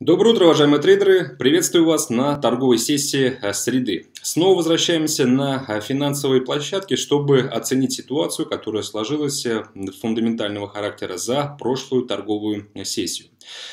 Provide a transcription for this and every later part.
Доброе утро, уважаемые трейдеры! Приветствую вас на торговой сессии э, среды. Снова возвращаемся на э, финансовые площадки, чтобы оценить ситуацию, которая сложилась э, фундаментального характера за прошлую торговую сессию.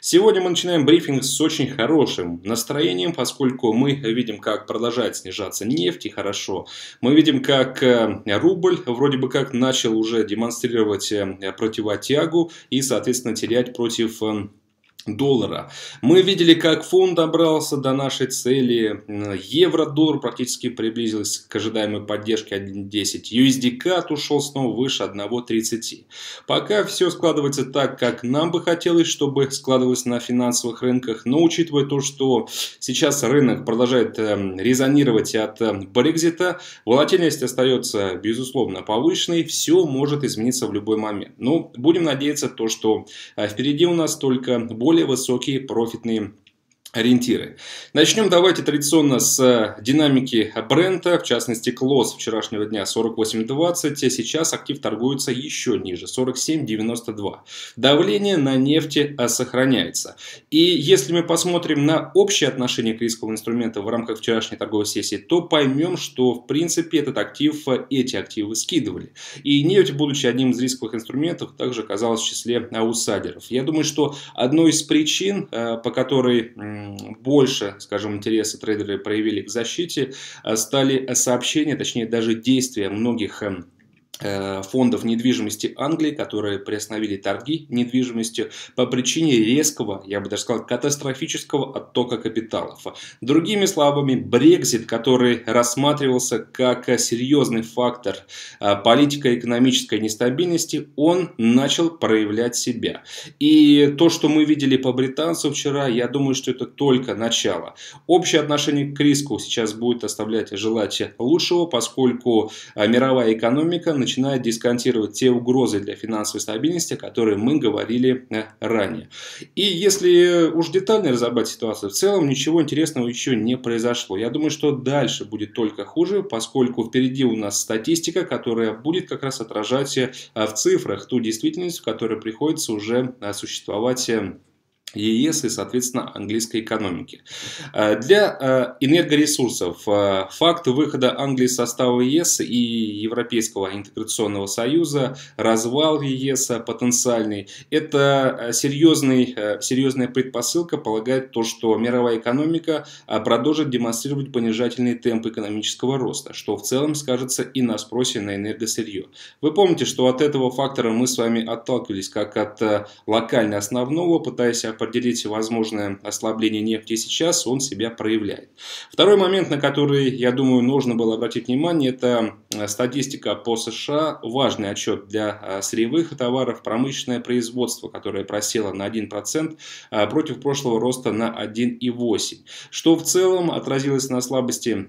Сегодня мы начинаем брифинг с очень хорошим настроением, поскольку мы видим, как продолжает снижаться нефть, и хорошо. Мы видим, как рубль вроде бы как начал уже демонстрировать противотягу и, соответственно, терять против доллара. Мы видели, как фунт добрался до нашей цели. Евро-доллар практически приблизился к ожидаемой поддержке 1.10. USD-CAD ушел снова выше 1.30. Пока все складывается так, как нам бы хотелось, чтобы складывалось на финансовых рынках. Но учитывая то, что сейчас рынок продолжает эм, резонировать от эм, Брекзита, волатильность остается, безусловно, повышенной. Все может измениться в любой момент. Но будем надеяться, то, что э, впереди у нас только более более высокие профитные ориентиры. Начнем давайте традиционно с э, динамики бренда, в частности клосс вчерашнего дня 48.20, сейчас актив торгуется еще ниже 47.92. Давление на нефти э, сохраняется. И если мы посмотрим на общее отношение к рисковым инструментам в рамках вчерашней торговой сессии, то поймем, что в принципе этот актив, э, эти активы скидывали. И нефть, будучи одним из рисковых инструментов, также оказалась в числе аутсайдеров. Я думаю, что одной из причин, по которой больше, скажем, интереса трейдеры проявили к защите, э, стали сообщения, точнее даже действия многих эм, Э, фондов недвижимости Англии, которые приостановили торги недвижимостью по причине резкого, я бы даже сказал, катастрофического оттока капиталов. Другими словами, Брекзит, который рассматривался как серьезный фактор э, политико-экономической нестабильности, он начал проявлять себя. И то, что мы видели по британцу вчера, я думаю, что это только начало. Общее отношение к риску сейчас будет оставлять желать лучшего, поскольку э, мировая экономика начинает начинает дисконтировать те угрозы для финансовой стабильности, о которых мы говорили э, ранее. И если уж детально разобрать ситуацию, в целом ничего интересного еще не произошло. Я думаю, что дальше будет только хуже, поскольку впереди у нас статистика, которая будет как раз отражать э, в цифрах ту действительность, в которой приходится уже э, существовать ЕС и, соответственно, английской экономики. Э, для э, энергоресурсов э, факт выхода Англии из состава ЕС и Европейского интеграционного союза, развал ЕС потенциальный, это серьезный, серьезная предпосылка полагает то, что мировая экономика продолжит демонстрировать понижательный темп экономического роста, что в целом скажется и на спросе на энергосырье. Вы помните, что от этого фактора мы с вами отталкивались как от локально основного, пытаясь определить возможное ослабление нефти сейчас, он себя проявляет. Второй момент, на который, я думаю, нужно было обратить внимание, это э, статистика по США. Важный отчет для э, сырьевых товаров, промышленное производство, которое просело на 1% э, против прошлого роста на 1,8%. Что в целом отразилось на слабости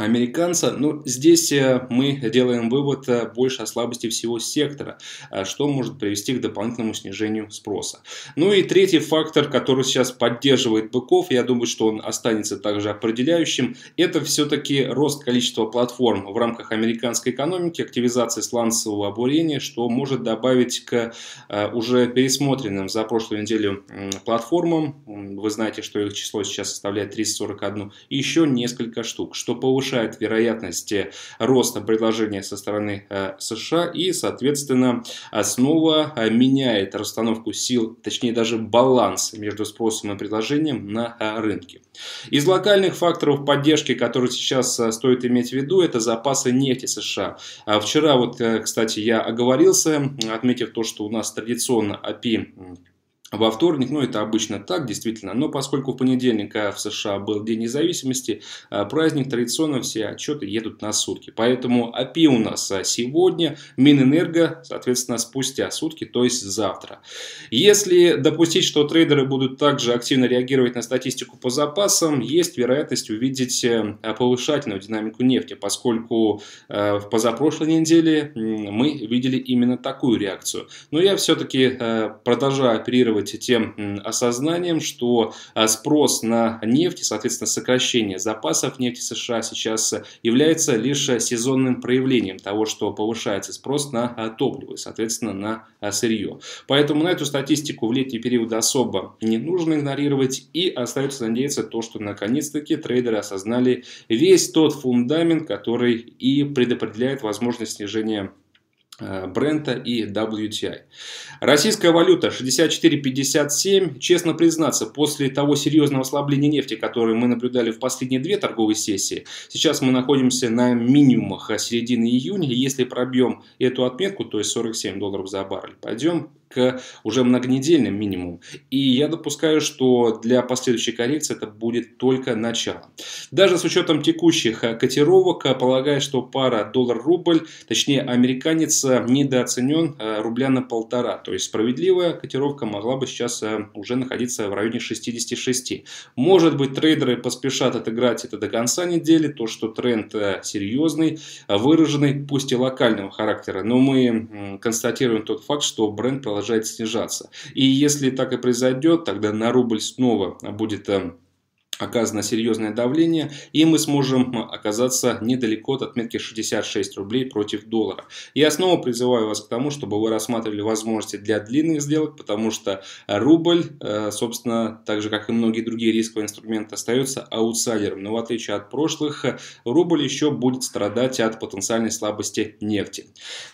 американца. Но здесь э, мы делаем вывод э, больше о слабости всего сектора, э, что может привести к дополнительному снижению спроса. Ну и третий фактор, который сейчас поддерживает быков, я думаю, что он останется также определяющим, это все-таки рост количества платформ в рамках американской экономики, активизация сланцевого обурения, что может добавить к уже пересмотренным за прошлую неделю платформам. Вы знаете, что их число сейчас составляет 341, и еще несколько штук, что повышает повышает вероятность роста предложения со стороны э, США и, соответственно, снова э, меняет расстановку сил, точнее даже баланс между спросом и предложением на э, рынке. Из локальных факторов поддержки, которые сейчас стоит иметь в виду, это запасы нефти США. А вчера вот, кстати, я оговорился, отметив то, что у нас традиционно API во вторник, ну это обычно так, действительно, но поскольку в понедельник в США был День независимости, а, праздник традиционно все отчеты едут на сутки. Поэтому АПИ у нас а, сегодня, Минэнерго, соответственно, спустя сутки, то есть завтра. Если допустить, что трейдеры будут также активно реагировать на статистику по запасам, есть вероятность увидеть э, повышательную динамику нефти, поскольку э, в позапрошлой неделе мы видели именно такую реакцию. Но я все-таки э, продолжаю оперировать оперировать тем осознанием, что спрос на нефть соответственно, сокращение запасов нефти США сейчас является лишь сезонным проявлением того, что повышается спрос на топливо и, соответственно, на сырье. Поэтому на эту статистику в летний период особо не нужно игнорировать и остается надеяться то, что наконец-таки трейдеры осознали весь тот фундамент, который и предопределяет возможность снижения Брента и WTI. Российская валюта 64.57. Честно признаться, после того серьезного ослабления нефти, которое мы наблюдали в последние две торговые сессии, сейчас мы находимся на минимумах середины июня. Если пробьем эту отметку, то есть 47 долларов за баррель, пойдем к уже многонедельным минимумам. И я допускаю, что для последующей коррекции это будет только начало. Даже с учетом текущих котировок, полагаю, что пара доллар-рубль, точнее американец, недооценен э, рубля на полтора. То есть справедливая котировка могла бы сейчас э, уже находиться в районе 66. Может быть трейдеры поспешат отыграть это до конца недели, то что тренд э, серьезный, выраженный, пусть и локального характера. Но мы констатируем тот факт, что бренд продолжает снижаться. И если так и произойдет, тогда на рубль снова будет оказано серьезное давление, и мы сможем оказаться недалеко от отметки 66 рублей против доллара. Я снова призываю вас к тому, чтобы вы рассматривали возможности для длинных сделок, потому что рубль, э, собственно, так же как и многие другие рисковые инструменты, остается аутсайдером. Но в отличие от прошлых, рубль еще будет страдать от потенциальной слабости нефти.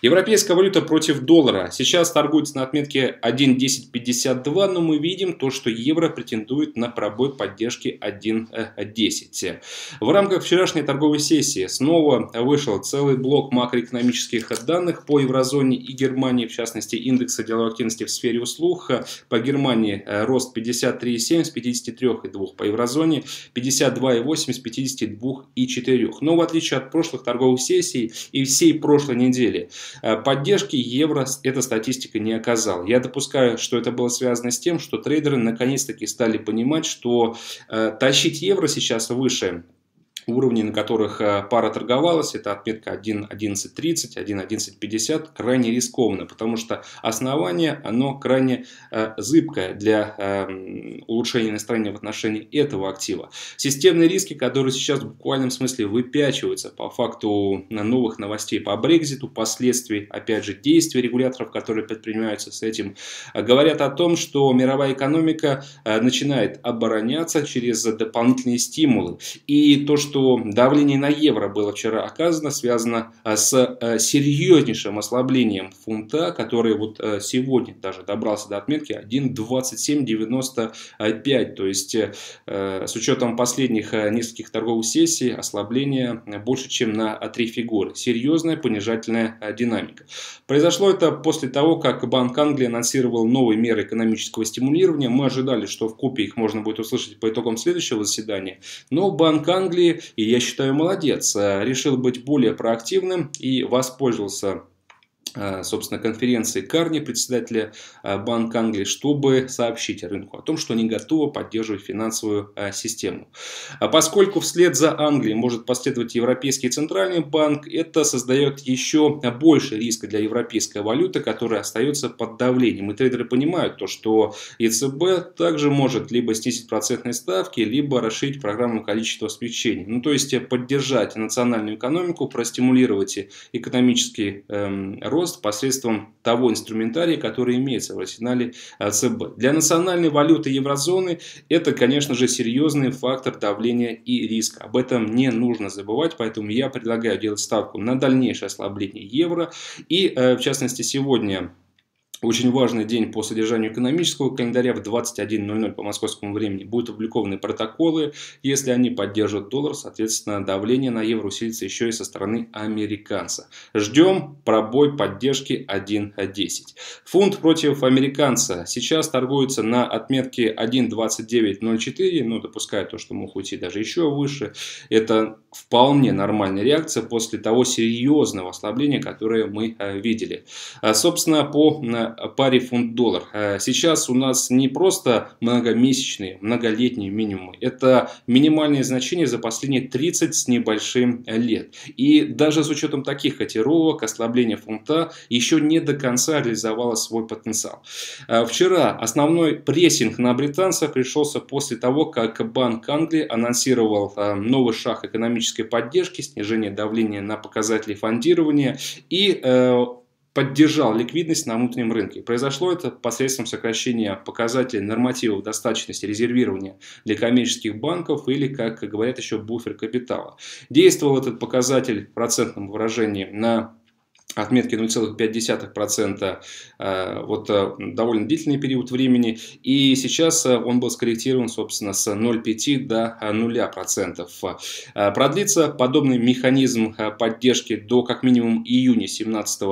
Европейская валюта против доллара сейчас торгуется на отметке 1.1052, но мы видим то, что евро претендует на пробой поддержки 1 1.10. В рамках вчерашней торговой сессии снова вышел целый блок макроэкономических данных по еврозоне и Германии, в частности индекса деловой активности в сфере услуг. По Германии э, рост 53,7 с 53,2, по еврозоне 52,8 с 52,4. Но в отличие от прошлых торговых сессий и всей прошлой недели, э, поддержки евро эта статистика не оказала. Я допускаю, что это было связано с тем, что трейдеры наконец-таки стали понимать, что э, тащить евро сейчас выше уровней, на которых э, пара торговалась, это отметка 1.1130, 1.1150, крайне рискованно, потому что основание, оно крайне э, зыбкое для э, улучшения настроения в отношении этого актива. Системные риски, которые сейчас в буквальном смысле выпячиваются по факту новых новостей по Брекзиту, последствий, опять же, действий регуляторов, которые предпринимаются с этим, говорят о том, что мировая экономика начинает обороняться через дополнительные стимулы. И то, что что давление на евро было вчера оказано, связано а, с а, серьезнейшим ослаблением фунта, который вот а, сегодня даже добрался до отметки 1.2795. То есть с учетом последних нескольких торговых сессий ослабление больше, чем на 3 фигуры. Серьезная понижательная динамика. Произошло это после того, как Банк Англии анонсировал новые меры экономического стимулирования. Мы ожидали, что в купе их можно будет услышать по итогам следующего заседания. Но Банк Англии и я считаю, молодец. Э, решил быть более проактивным и воспользовался собственно, конференции Карни, председателя э, Банка Англии, чтобы сообщить рынку о том, что они готовы поддерживать финансовую э, систему. А поскольку вслед за Англией может последовать Европейский Центральный банк, это создает еще больше риска для европейской валюты, которая остается под давлением. И трейдеры понимают то, что ЕЦБ также может либо снизить процентные ставки, либо расширить программу количества смягчений. Ну, то есть поддержать национальную экономику, простимулировать экономический эм, рост рост посредством того инструментария, который имеется в арсенале э, ЦБ. Для национальной валюты еврозоны это, конечно же, серьезный фактор давления и риска. Об этом не нужно забывать, поэтому я предлагаю делать ставку на дальнейшее ослабление евро. И, э, в частности, сегодня очень важный день по содержанию экономического календаря в 21.00 по московскому времени будут опубликованы протоколы. Если они поддержат доллар, соответственно, давление на евро усилится еще и со стороны американца. Ждем пробой поддержки 1.10. Фунт против американца сейчас торгуется на отметке 1.2904, но допускаю то, что мог уйти даже еще выше. Это вполне нормальная реакция после того серьезного ослабления, которое мы э, видели. А, собственно, по паре фунт-доллар. Сейчас у нас не просто многомесячные, многолетние минимумы. Это минимальные значения за последние 30 с небольшим лет. И даже с учетом таких котировок, ослабление фунта еще не до конца реализовало свой потенциал. Вчера основной прессинг на британцев пришелся после того, как Банк Англии анонсировал новый шаг экономической поддержки, снижение давления на показатели фондирования и э, поддержал ликвидность на внутреннем рынке. Произошло это посредством сокращения показателей нормативов достаточности резервирования для коммерческих банков или, как говорят еще, буфер капитала. Действовал этот показатель в процентном выражении на отметки 0,5%, э, вот э, довольно длительный период времени, и сейчас э, он был скорректирован, собственно, с 0,5 до 0%. Продлится подобный механизм поддержки до как минимум июня 2017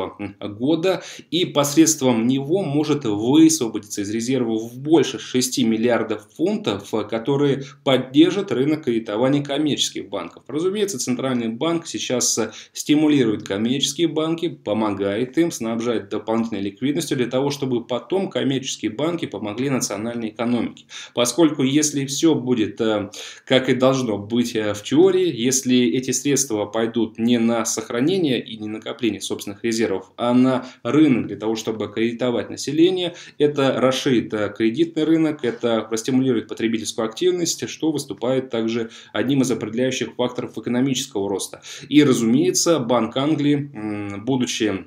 года, и посредством него может высвободиться из резервов больше 6 миллиардов фунтов, которые поддержат рынок кредитования коммерческих банков. Разумеется, Центральный банк сейчас стимулирует коммерческие банки, помогает им, снабжает дополнительной ликвидностью для того, чтобы потом коммерческие банки помогли национальной экономике. Поскольку если все будет э, как и должно быть э, в теории, если эти средства пойдут не на сохранение и не накопление собственных резервов, а на рынок для того, чтобы кредитовать население, это расширит э, кредитный рынок, это простимулирует потребительскую активность, что выступает также одним из определяющих факторов экономического роста. И, разумеется, Банк Англии, будучи будучи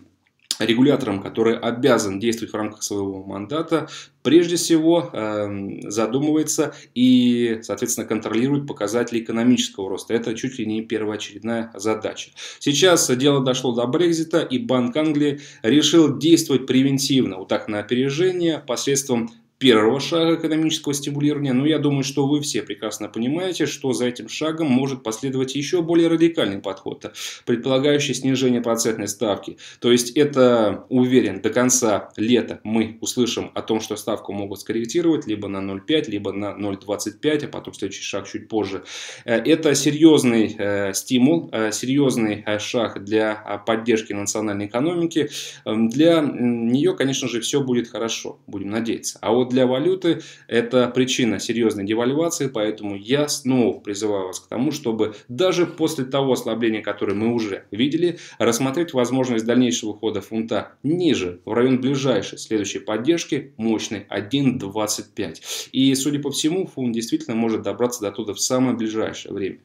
регулятором, который обязан действовать в рамках своего мандата, прежде всего э, задумывается и, соответственно, контролирует показатели экономического роста. Это чуть ли не первоочередная задача. Сейчас дело дошло до Брекзита, и Банк Англии решил действовать превентивно, вот так на опережение, посредством первого шага экономического стимулирования, но я думаю, что вы все прекрасно понимаете, что за этим шагом может последовать еще более радикальный подход, предполагающий снижение процентной ставки. То есть это, уверен, до конца лета мы услышим о том, что ставку могут скорректировать либо на 0,5, либо на 0,25, а потом следующий шаг чуть позже. Э, это серьезный э, стимул, э, серьезный шаг для поддержки национальной экономики. Эм, для нее, конечно же, все будет хорошо, будем надеяться. А вот для валюты это причина серьезной девальвации, поэтому я снова призываю вас к тому, чтобы даже после того ослабления, которое мы уже видели, рассмотреть возможность дальнейшего ухода фунта ниже, в район ближайшей следующей поддержки, мощной 1.25. И, судя по всему, фунт действительно может добраться до туда в самое ближайшее время.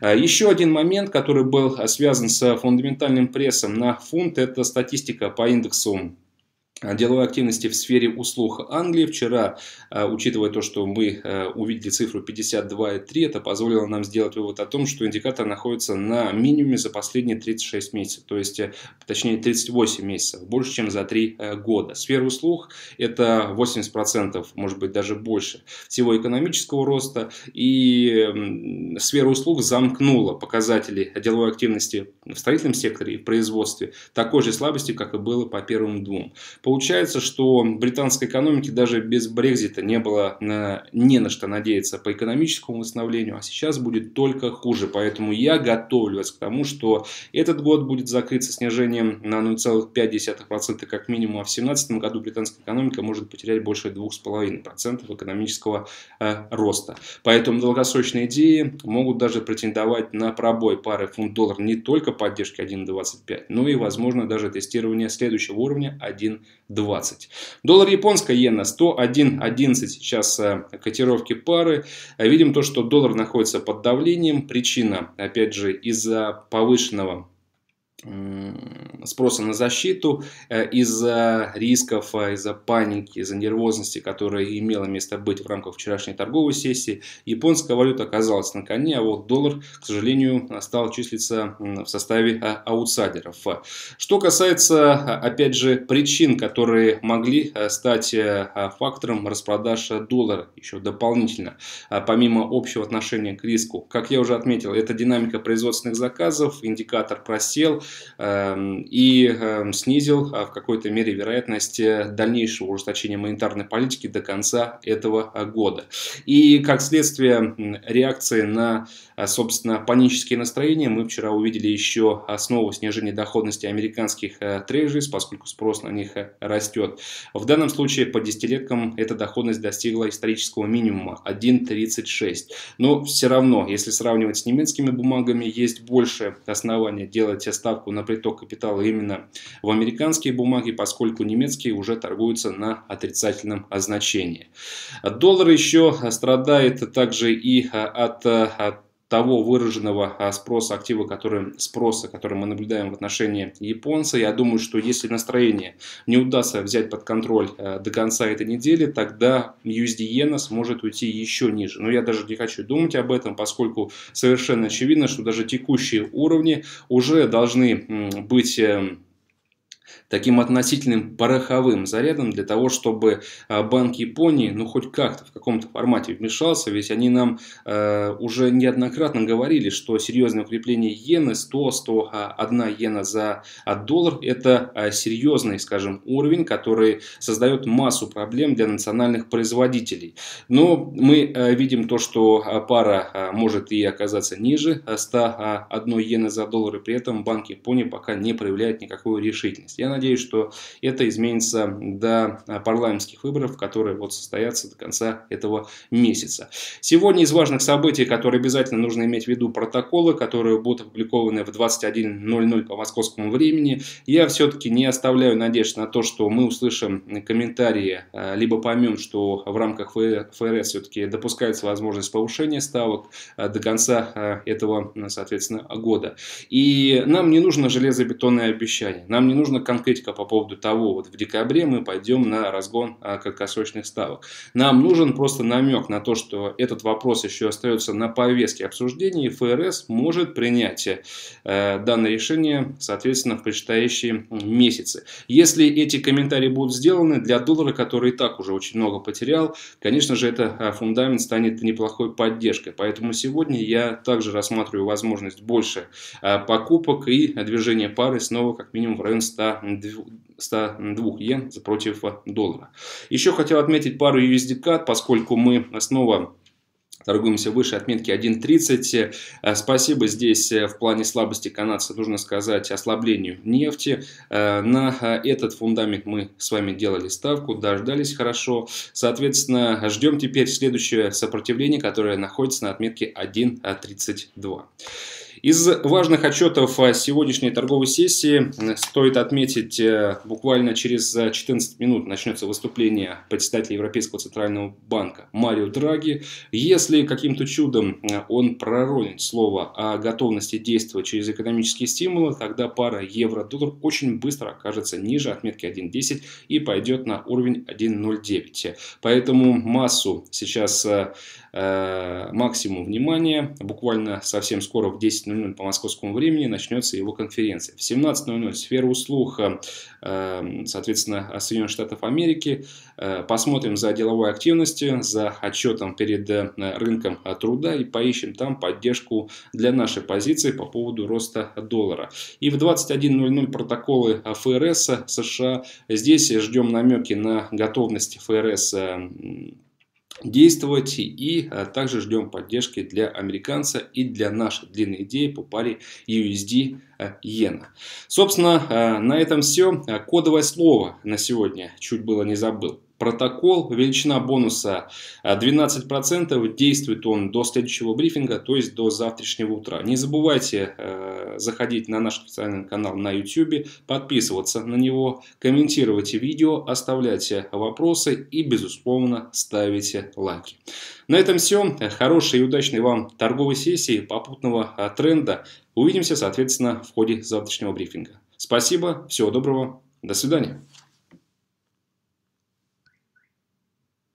А, еще один момент, который был связан с фундаментальным прессом на фунт, это статистика по индексу деловой активности в сфере услуг Англии. Вчера, э, учитывая то, что мы э, увидели цифру 52,3, это позволило нам сделать вывод о том, что индикатор находится на минимуме за последние 36 месяцев, то есть, э, точнее, 38 месяцев, больше, чем за 3 года. Сфера услуг – это 80%, может быть, даже больше всего экономического роста, и сфера услуг замкнула показатели деловой активности в строительном секторе и в производстве такой же слабости, как и было по первым двум. Получается, что британской экономике даже без Брекзита не было не на что надеяться по экономическому восстановлению, а сейчас будет только хуже. Поэтому я готовлюсь к тому, что этот год будет закрыться снижением на 0,5% как минимум, а в 2017 году британская экономика может потерять больше 2,5% экономического э, роста. Поэтому долгосрочные идеи могут даже претендовать на пробой пары фунт-доллар не только поддержки 1,25, но и, возможно, даже тестирование следующего уровня 1,25. 20. Доллар японская иена 101.11 сейчас э, котировки пары. Видим то, что доллар находится под давлением. Причина, опять же, из-за повышенного спроса на защиту э, из-за рисков, э, из-за паники, из-за нервозности, которая имела место быть в рамках вчерашней торговой сессии, японская валюта оказалась на коне, а вот доллар, к сожалению, стал числиться в составе э, аутсайдеров. Что касается, опять же, причин, которые могли стать фактором распродаж доллара еще дополнительно, помимо общего отношения к риску, как я уже отметил, это динамика производственных заказов, индикатор просел, и эм, снизил в какой-то мере вероятность дальнейшего ужесточения монетарной политики до конца этого года. И как следствие реакции на, собственно, панические настроения, мы вчера увидели еще основу снижения доходности американских трежерис, поскольку спрос на них растет. В данном случае по десятилеткам эта доходность достигла исторического минимума 1,36. Но все равно, если сравнивать с немецкими бумагами, есть больше основания делать ставку на приток капитала именно в американские бумаги, поскольку немецкие уже торгуются на отрицательном значении. Доллар еще страдает также и от, от того выраженного а, спроса актива, который, спроса, который мы наблюдаем в отношении японца. Я думаю, что если настроение не удастся взять под контроль а, до конца этой недели, тогда USD иена сможет уйти еще ниже. Но я даже не хочу думать об этом, поскольку совершенно очевидно, что даже текущие уровни уже должны быть эм, таким относительным пороховым зарядом для того, чтобы а, Банк Японии, ну хоть как-то в каком-то формате вмешался, ведь они нам э, уже неоднократно говорили, что серьезное укрепление иены 100-101 иена за доллар это э, серьезный, скажем, уровень, который создает массу проблем для национальных производителей. Но мы э, видим то, что пара э, может и оказаться ниже 101 иены за доллар, и при этом Банк Японии пока не проявляет никакой решительности. Я надеюсь, что это изменится до а, парламентских выборов, которые вот состоятся до конца этого месяца. Сегодня из важных событий, которые обязательно нужно иметь в виду, протоколы, которые будут опубликованы в 21.00 по московскому времени. Я все-таки не оставляю надежд на то, что мы услышим комментарии, а, либо поймем, что в рамках ФРС все-таки допускается возможность повышения ставок а, до конца этого, соответственно, года. И нам не нужно железобетонное обещание, нам не нужно конкретика по поводу того, вот в декабре мы пойдем на разгон а, краткосрочных ставок. Нам нужен просто намек на то, что этот вопрос еще остается на повестке обсуждения, и ФРС может принять э, данное решение, соответственно, в предстоящие месяцы. Если эти комментарии будут сделаны для доллара, который и так уже очень много потерял, конечно же, это а, фундамент станет неплохой поддержкой. Поэтому сегодня я также рассматриваю возможность больше а, покупок и движения пары снова как минимум в район 100 102 йен против доллара. Еще хотел отметить пару USD поскольку мы снова торгуемся выше отметки 1.30. Э, спасибо здесь э, в плане слабости канадца, нужно сказать, ослаблению нефти. Э, на этот фундамент мы с вами делали ставку, дождались хорошо. Соответственно, ждем теперь следующее сопротивление, которое находится на отметке 1.32. Из важных отчетов сегодняшней торговой сессии стоит отметить, э, буквально через 14 минут начнется выступление председателя Европейского центрального банка Марио Драги. Если каким-то чудом э, он проронит слово о готовности действовать через экономические стимулы, тогда пара евро-доллар очень быстро окажется ниже отметки 1.10 и пойдет на уровень 1.09. Поэтому массу сейчас э, Э, максимум внимания. Буквально совсем скоро в 10.00 по московскому времени начнется его конференция. В 17.00 сфера услуг, э, соответственно, Соединенных Штатов Америки. Э, посмотрим за деловой активностью, за отчетом перед рынком труда и поищем там поддержку для нашей позиции по поводу роста доллара. И в 21.00 протоколы ФРС США. Здесь ждем намеки на готовность ФРС действовать и а, также ждем поддержки для американца и для нашей длинной идеи по паре USD а, иена. Собственно, а, на этом все. Кодовое слово на сегодня чуть было не забыл протокол, величина бонуса 12%, э, действует он до следующего брифинга, то есть до завтрашнего утра. Не забывайте э, заходить на наш официальный канал на YouTube, подписываться на него, комментировать видео, оставлять вопросы и, безусловно, ставите лайки. На этом все. Хорошей и удачной вам торговой сессии, попутного э, тренда. Увидимся, соответственно, в ходе завтрашнего брифинга. Спасибо, всего доброго, до свидания.